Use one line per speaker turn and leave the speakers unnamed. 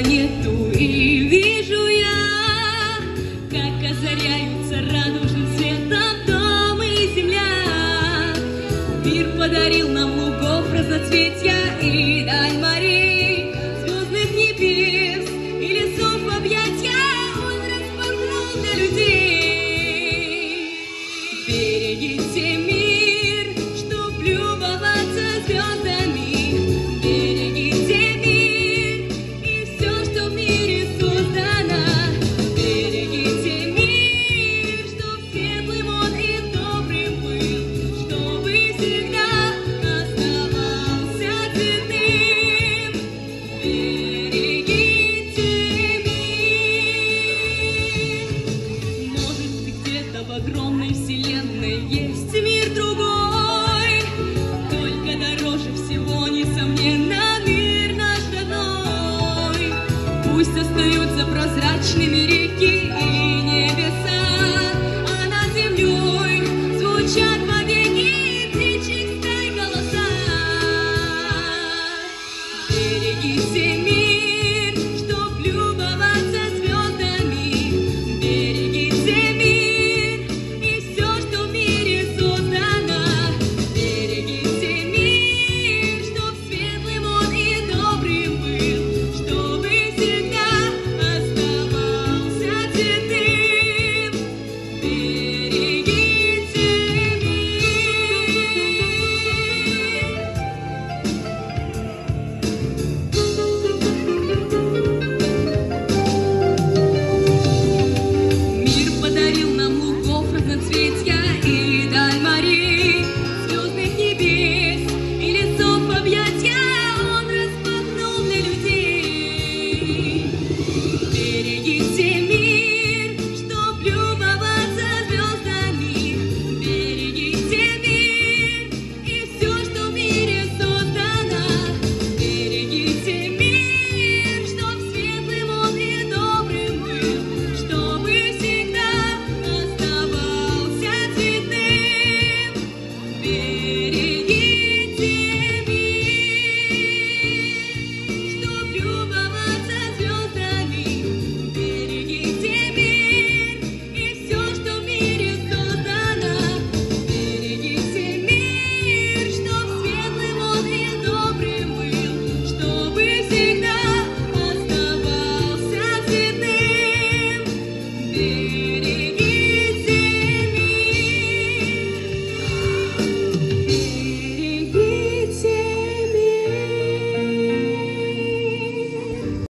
планету И вижу я, как озаряются радужным светом дом и земля. Мир подарил нам лугов разноцветья и даль морей Звездных небес и лесов в объятья Он распахнул для людей в огромной вселенной есть мир другой, Только дороже всего, несомненно, мир наш родной. Пусть остаются прозрачными реки и